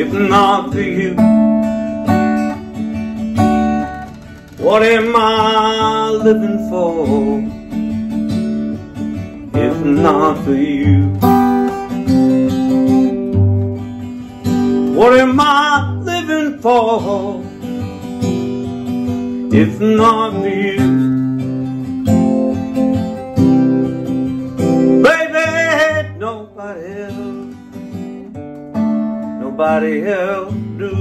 if not for you? What am I living for if not for you? What am I living for if not for you? Nobody else do.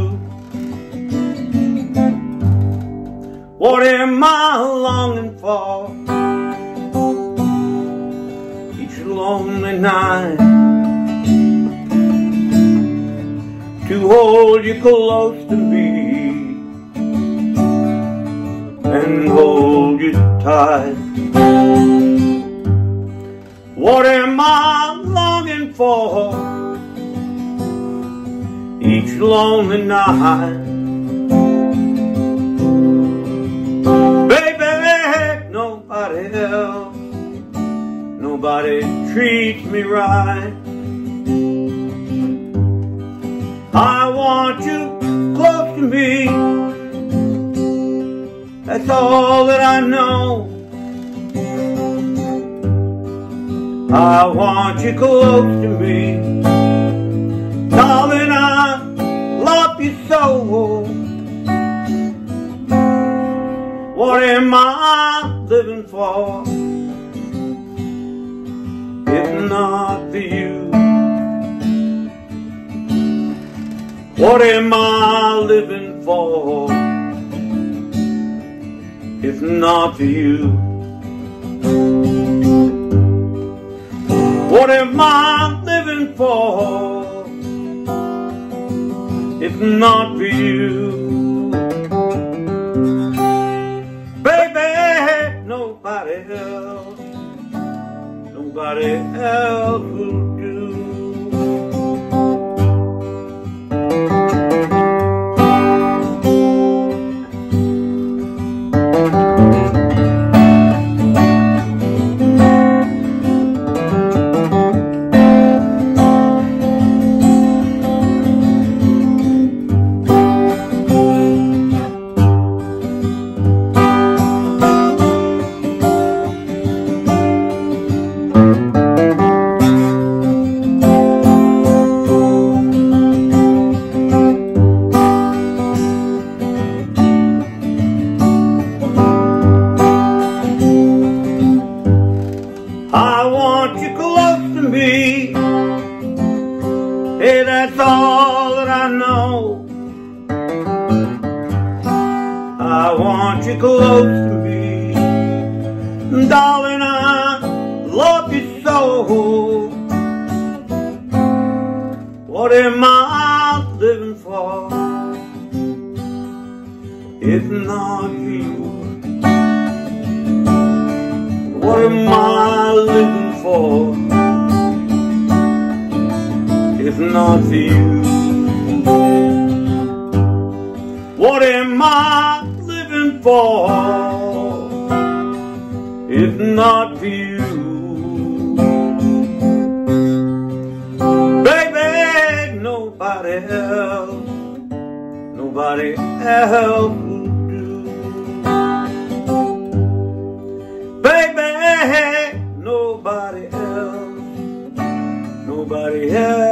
What am I longing for each lonely night? To hold you close to me and hold you tight. What am I longing for lonely night? nobody else, nobody treats me right. I want you close to me, that's all that I know. I want you close to me, darling, I love you so. What am I living for if not for you? What am I living for if not for you? What am I living for if not for you? Baby, nobody else, nobody else will I know. I want you close to me. Darling, I love you so. What am I living for? If not you. What am I living for if not you? fall if not for you? Baby, nobody else, nobody else will do. Baby, nobody else, nobody else.